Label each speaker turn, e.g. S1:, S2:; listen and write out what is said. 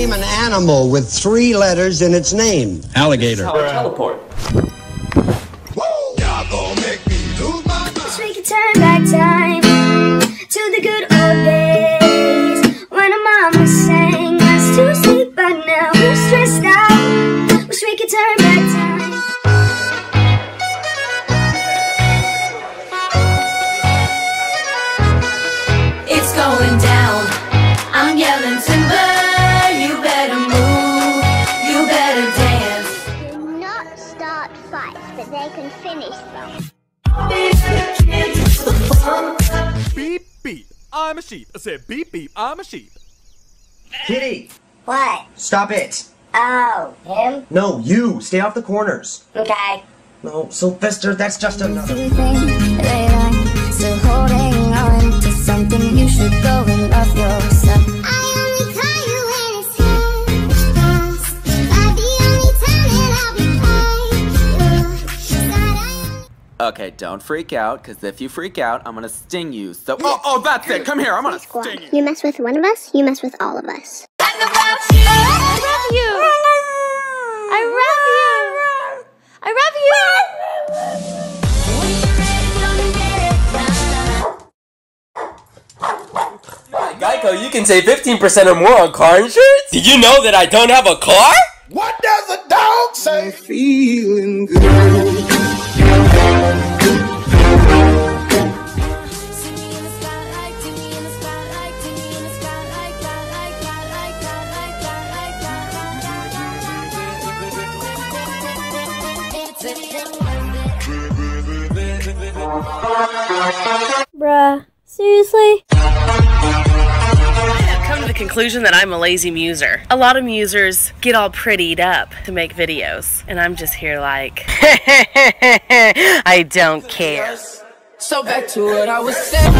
S1: Name an animal with three letters in its name.
S2: Alligator.
S3: Teleport.
S4: Wish we could turn back time
S5: start fights, but they can finish them.
S6: Beep beep. I'm a sheep. I said beep beep. I'm a sheep.
S7: Kitty,
S5: What?
S7: stop it.
S5: Oh, him?
S7: No, you. Stay off the corners.
S5: Okay.
S7: No, Sylvester, that's just another.
S8: Still holding on to something. You should go and love yourself.
S3: Okay, don't freak out, because if you freak out, I'm gonna sting you. So, oh, oh, that's it. Come here. I'm gonna sting you.
S5: You mess with one of us, you mess with all of us.
S9: I love you. I love you. I love you.
S3: Geico, you can save 15% or more on car insurance. Did you know that I don't have a car?
S1: What does a dog say? Feeling good.
S9: Bruh. Seriously?
S10: I've come to the conclusion that I'm a lazy muser. A lot of musers get all prettied up to make videos, and I'm just here like, I don't care.
S8: So back to what I was saying.